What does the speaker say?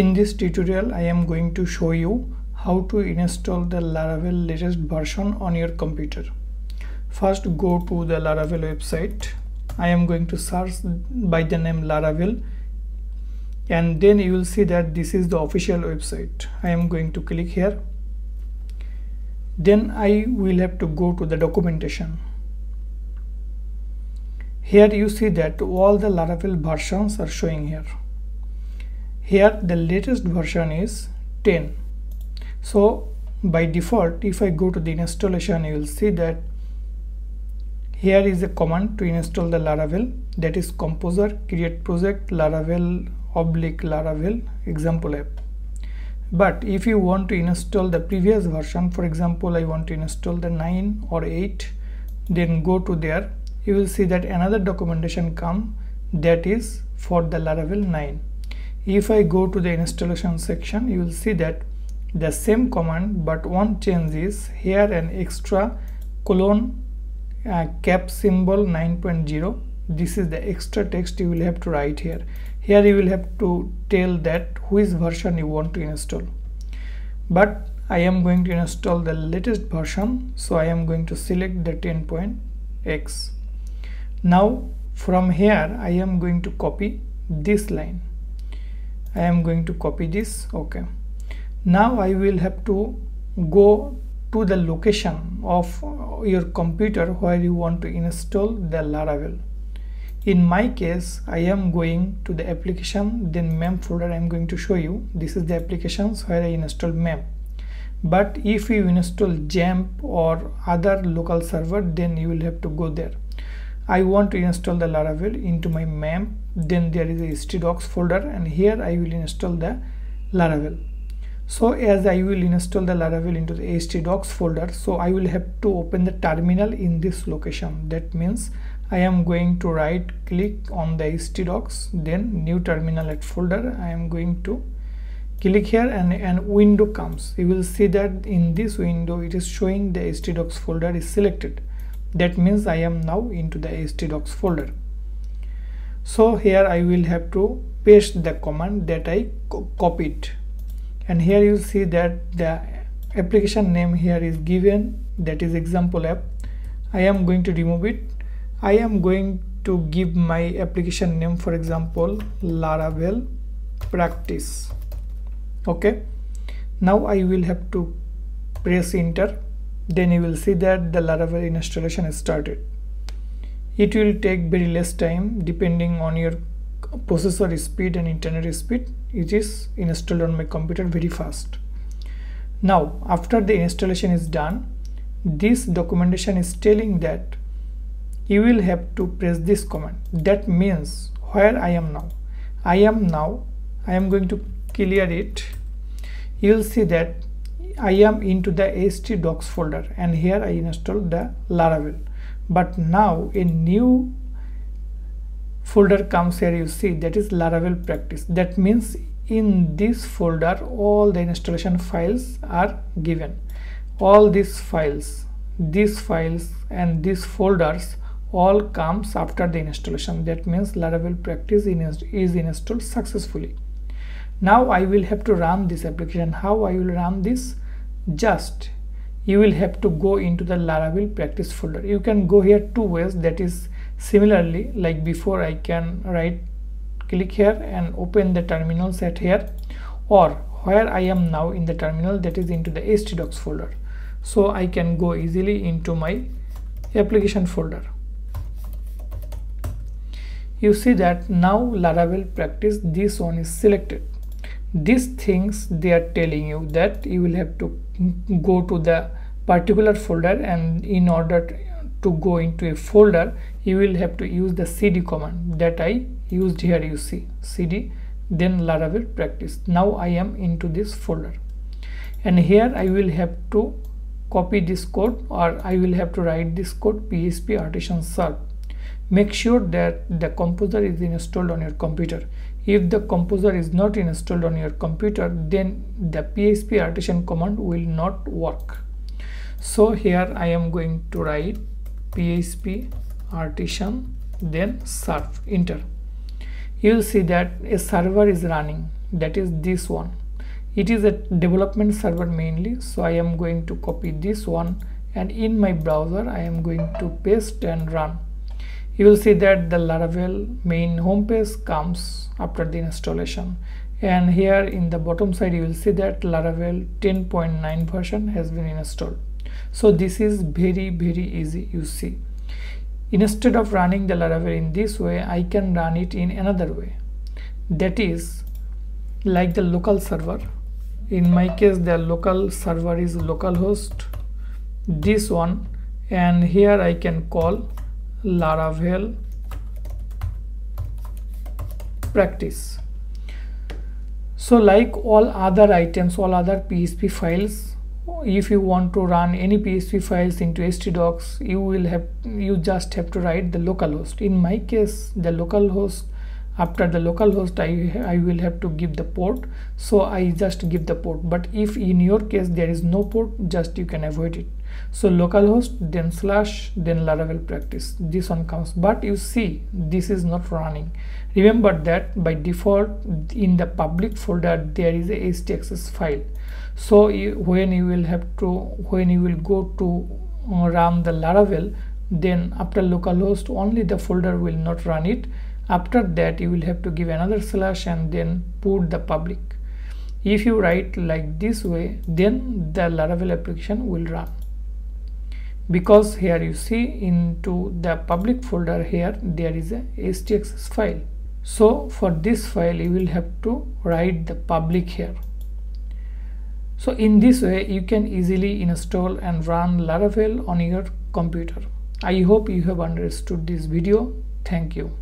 In this tutorial I am going to show you how to install the Laravel latest version on your computer. First go to the Laravel website. I am going to search by the name Laravel and then you will see that this is the official website. I am going to click here. Then I will have to go to the documentation. Here you see that all the Laravel versions are showing here here the latest version is 10 so by default if I go to the installation you will see that here is a command to install the Laravel. That is composer create project Laravel oblique Laravel example app. But if you want to install the previous version for example I want to install the 9 or 8 then go to there. You will see that another documentation come that is for the Laravel 9 if I go to the installation section you will see that the same command but one change is here an extra colon uh, cap symbol 9.0 this is the extra text you will have to write here. Here you will have to tell that which version you want to install. But I am going to install the latest version so I am going to select the 10.x now from here I am going to copy this line I am going to copy this okay. Now I will have to go to the location of your computer where you want to install the Laravel. In my case I am going to the application then MAMP folder I am going to show you. This is the applications where I install MAMP. But if you install XAMPP or other local server then you will have to go there I want to install the Laravel into my MAMP. Then there is a htdocs folder and here I will install the Laravel. So as I will install the Laravel into the htdocs folder so I will have to open the terminal in this location. That means I am going to right click on the htdocs then new terminal at folder. I am going to click here and an window comes. You will see that in this window it is showing the htdocs folder is selected that means I am now into the htdocs folder. So here I will have to paste the command that I co copied. And here you see that the application name here is given. That is example app. I am going to remove it. I am going to give my application name for example Laravel practice. Okay? Now I will have to press enter then you will see that the Laravel installation is started. It will take very less time depending on your processor speed and internet speed. It is installed on my computer very fast. Now after the installation is done, this documentation is telling that you will have to press this command. That means where I am now. I am now, I am going to clear it. You will see that I am into the htdocs folder and here I installed the Laravel. But now a new folder comes here you see that is Laravel practice. That means in this folder all the installation files are given. All these files these files and these folders all comes after the installation. That means Laravel practice is installed successfully now I will have to run this application. How I will run this? Just you will have to go into the Laravel practice folder. You can go here two ways. That is similarly like before I can right click here and open the terminal set here. Or where I am now in the terminal that is into the htdocs folder. So I can go easily into my application folder. You see that now Laravel practice this one is selected these things they are telling you that you will have to go to the particular folder and in order to go into a folder you will have to use the cd command that i used here you see cd then laravel practice. Now i am into this folder. And here i will have to copy this code or i will have to write this code php artisan serve. Make sure that the composer is installed on your computer if the composer is not installed on your computer then the php artisan command will not work. So here i am going to write php artisan then serve enter. You will see that a server is running. That is this one. It is a development server mainly so I am going to copy this one and in my browser I am going to paste and run you will see that the Laravel main homepage comes after the installation. And here in the bottom side you will see that Laravel 10.9 version has been installed. So this is very very easy you see. Instead of running the Laravel in this way I can run it in another way. That is like the local server. In my case the local server is localhost this one. And here I can call Laravel practice. So like all other items all other php files if you want to run any php files into htdocs you will have you just have to write the localhost in my case the localhost after the localhost I, I will have to give the port. So I just give the port. But if in your case there is no port just you can avoid it so localhost then slash then laravel practice. This one comes. But you see this is not running. Remember that by default in the public folder there is a htaccess file. So you, when you will have to when you will go to uh, run the laravel then after localhost only the folder will not run it. After that you will have to give another slash and then put the public. If you write like this way then the laravel application will run because here you see into the public folder here there is a htaccess file. So for this file you will have to write the public here. So in this way you can easily install and run laravel on your computer. I hope you have understood this video. Thank you